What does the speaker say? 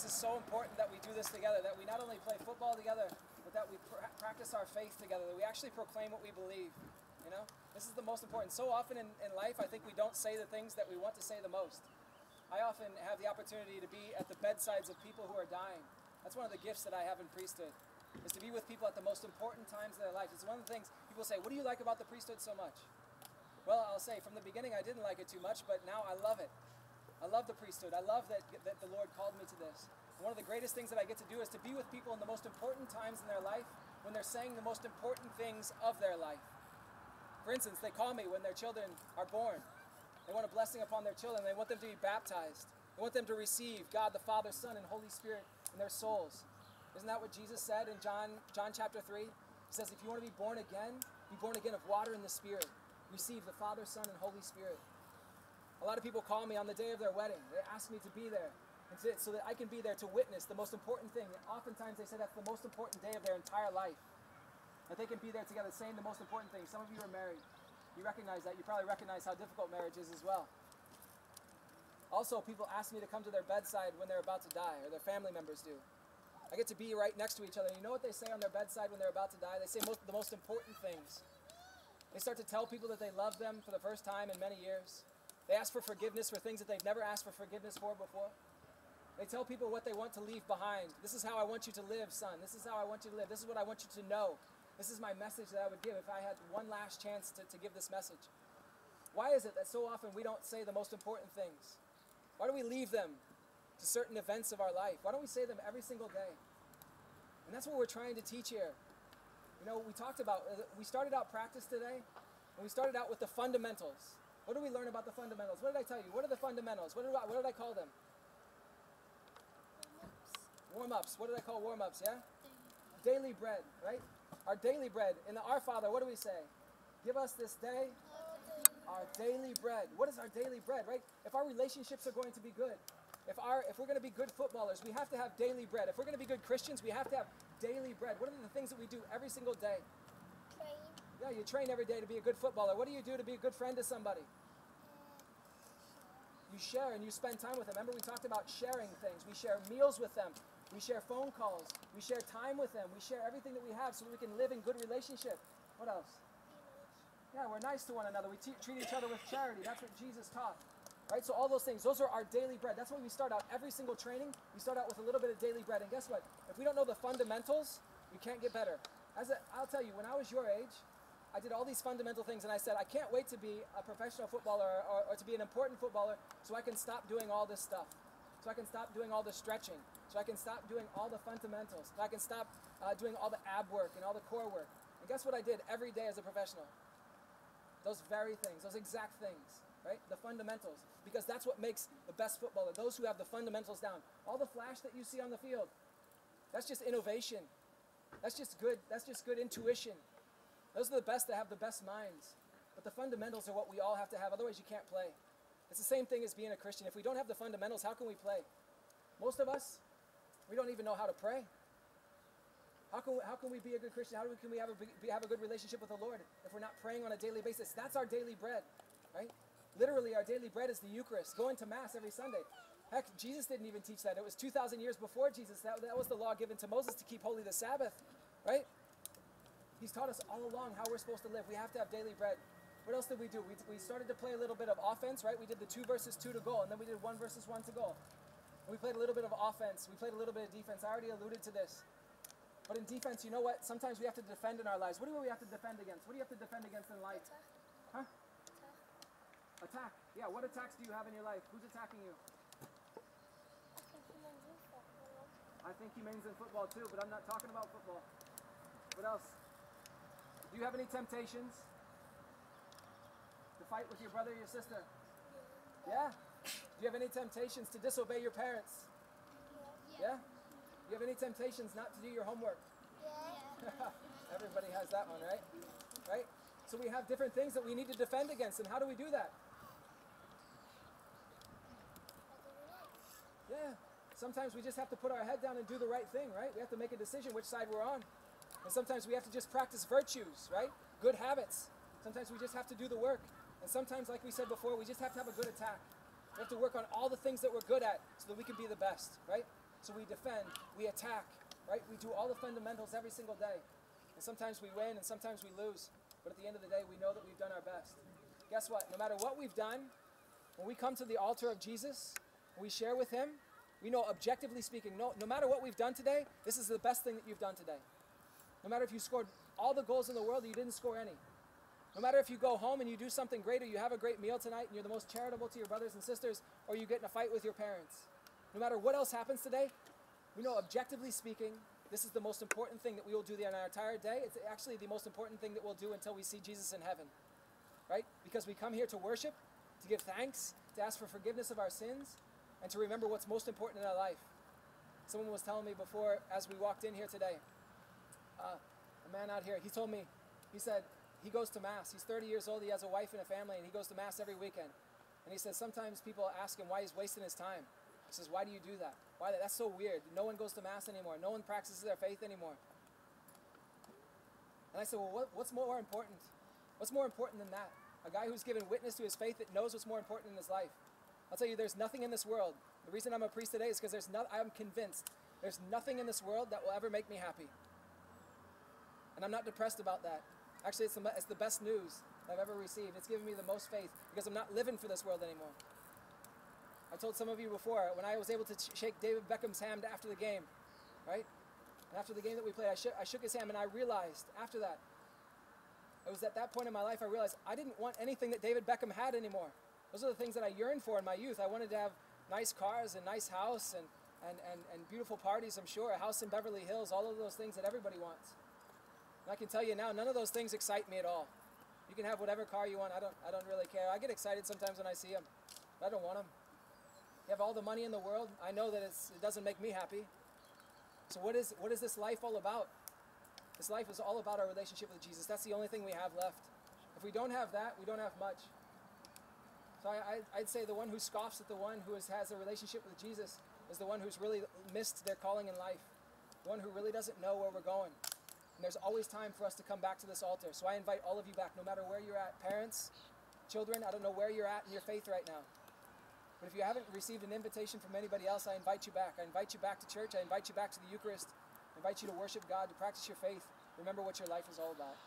this is so important that we do this together, that we not only play football together, but that we pr- practice our faith together, that we actually proclaim what we believe. You know, this is the most important. So often in, in life, I think we don't say the things that we want to say the most. I often have the opportunity to be at the bedsides of people who are dying. That's one of the gifts that I have in priesthood, is to be with people at the most important times of their life. It's one of the things people say, what do you like about the priesthood so much? Well, I'll say from the beginning I didn't like it too much, but now I love it. I love the priesthood. I love that, that the Lord called me to this. One of the greatest things that I get to do is to be with people in the most important times in their life when they're saying the most important things of their life. For instance, they call me when their children are born. They want a blessing upon their children. They want them to be baptized. They want them to receive God the Father, Son, and Holy Spirit in their souls. Isn't that what Jesus said in John, John chapter 3? He says, if you want to be born again, be born again of water and the Spirit. Receive the Father, Son, and Holy Spirit. A lot of people call me on the day of their wedding. They ask me to be there so that I can be there to witness the most important thing. Oftentimes they say that's the most important day of their entire life. That they can be there together saying the most important thing. Some of you are married. You recognize that. You probably recognize how difficult marriage is as well. Also, people ask me to come to their bedside when they're about to die, or their family members do. I get to be right next to each other. You know what they say on their bedside when they're about to die? They say most, the most important things. They start to tell people that they love them for the first time in many years. They ask for forgiveness for things that they've never asked for forgiveness for before. They tell people what they want to leave behind. This is how I want you to live, son. This is how I want you to live. This is what I want you to know. This is my message that I would give if I had one last chance to, to give this message. Why is it that so often we don't say the most important things? Why do we leave them to certain events of our life? Why don't we say them every single day? And that's what we're trying to teach here. You know, we talked about, uh, we started out practice today, and we started out with the fundamentals. What do we learn about the fundamentals? What did I tell you? What are the fundamentals? What did I, what did I call them? Warm-ups. What did I call warm-ups, yeah? Daily bread, right? Our daily bread. In the Our Father, what do we say? Give us this day our daily bread. What is our daily bread, right? If our relationships are going to be good, if our if we're going to be good footballers, we have to have daily bread. If we're going to be good Christians, we have to have daily bread. What are the things that we do every single day? Train. Yeah, you train every day to be a good footballer. What do you do to be a good friend to somebody? You share and you spend time with them. Remember we talked about sharing things. We share meals with them. We share phone calls. We share time with them. We share everything that we have so we can live in good relationship. What else? Yeah, we're nice to one another. We treat each other with charity. That's what Jesus taught. Right? So all those things, those are our daily bread. That's why we start out every single training. We start out with a little bit of daily bread. And guess what? If we don't know the fundamentals, we can't get better. As a, I'll tell you, when I was your age, I did all these fundamental things, and I said, I can't wait to be a professional footballer or, or to be an important footballer so I can stop doing all this stuff. So I can stop doing all the stretching. So I can stop doing all the fundamentals. So I can stop uh, doing all the ab work and all the core work. And guess what I did every day as a professional? Those very things, those exact things, right? The fundamentals. Because that's what makes the best footballer, those who have the fundamentals down. All the flash that you see on the field, that's just innovation. That's just good, that's just good intuition. Those are the best that have the best minds. But the fundamentals are what we all have to have, otherwise you can't play. It's the same thing as being a Christian. If we don't have the fundamentals, how can we play? Most of us, we don't even know how to pray. How can, we, how can we be a good Christian? How do we, can we have a, be, have a good relationship with the Lord if we're not praying on a daily basis? That's our daily bread, right? Literally, our daily bread is the Eucharist, going to Mass every Sunday. Heck, Jesus didn't even teach that. It was 2,000 years before Jesus. That, that was the law given to Moses to keep holy the Sabbath, right? He's taught us all along how we're supposed to live. We have to have daily bread. What else did we do? We, we started to play a little bit of offense, right? We did the two versus two to goal, and then we did one versus one to goal. We played a little bit of offense. We played a little bit of defense. I already alluded to this. But in defense, you know what? Sometimes we have to defend in our lives. What do we have to defend against? What do you have to defend against in life? Attack. Huh? Attack. Attack. Yeah, what attacks do you have in your life? Who's attacking you? I think he means. I think he means in football too, but I'm not talking about football. What else? Do you have any temptations? To fight with your brother or your sister? Yeah? Do you have any temptations to disobey your parents? Yeah? Do you have any temptations not to do your homework? Yeah. Everybody has that one, right? Right? So we have different things that we need to defend against, and how do we do that? Yeah. Sometimes we just have to put our head down and do the right thing, right? We have to make a decision which side we're on. And sometimes we have to just practice virtues, right? Good habits. Sometimes we just have to do the work. And sometimes, like we said before, we just have to have a good attack. We have to work on all the things that we're good at so that we can be the best, right? So we defend, we attack, right? We do all the fundamentals every single day. And sometimes we win and sometimes we lose. But at the end of the day, we know that we've done our best. Guess what? No matter what we've done, when we come to the altar of Jesus, we share with Him, we know objectively speaking, no, no matter what we've done today, this is the best thing that you've done today. No matter if you scored all the goals in the world or you didn't score any. No matter if you go home and you do something great or you have a great meal tonight and you're the most charitable to your brothers and sisters or you get in a fight with your parents. No matter what else happens today, we know objectively speaking, this is the most important thing that we will do the our entire day. It's actually the most important thing that we'll do until we see Jesus in heaven. Right? Because we come here to worship, to give thanks, to ask for forgiveness of our sins, and to remember what's most important in our life. Someone was telling me before as we walked in here today, uh, a man out here, he told me, he said, he goes to Mass. He's 30 years old, he has a wife and a family, and he goes to Mass every weekend. And he says sometimes people ask him why he's wasting his time. He says, Why do you do that? Why? That's so weird. No one goes to Mass anymore. No one practices their faith anymore. And I said, Well, what, what's more important? What's more important than that? A guy who's given witness to his faith that knows what's more important in his life. I'll tell you, there's nothing in this world. The reason I'm a priest today is because there's not, I'm convinced there's nothing in this world that will ever make me happy. And I'm not depressed about that. Actually, it's the, it's the best news I've ever received. It's given me the most faith because I'm not living for this world anymore. I told some of you before, when I was able to shake David Beckham's hand after the game, right? And after the game that we played, I, sh- I shook his hand and I realized after that, it was at that point in my life I realized I didn't want anything that David Beckham had anymore. Those are the things that I yearned for in my youth. I wanted to have nice cars and nice house and, and, and, and beautiful parties, I'm sure, a house in Beverly Hills, all of those things that everybody wants. And I can tell you now, none of those things excite me at all. You can have whatever car you want. I don't, I don't really care. I get excited sometimes when I see them. But I don't want them. You have all the money in the world. I know that it doesn't make me happy. So what is, what is this life all about? This life is all about our relationship with Jesus. That's the only thing we have left. If we don't have that, we don't have much. So I, would say the one who scoffs at the one who is, has a relationship with Jesus is the one who's really missed their calling in life, the one who really doesn't know where we're going. And there's always time for us to come back to this altar. So I invite all of you back, no matter where you're at, parents, children, I don't know where you're at in your faith right now. But if you haven't received an invitation from anybody else, I invite you back. I invite you back to church. I invite you back to the Eucharist. I invite you to worship God, to practice your faith. Remember what your life is all about.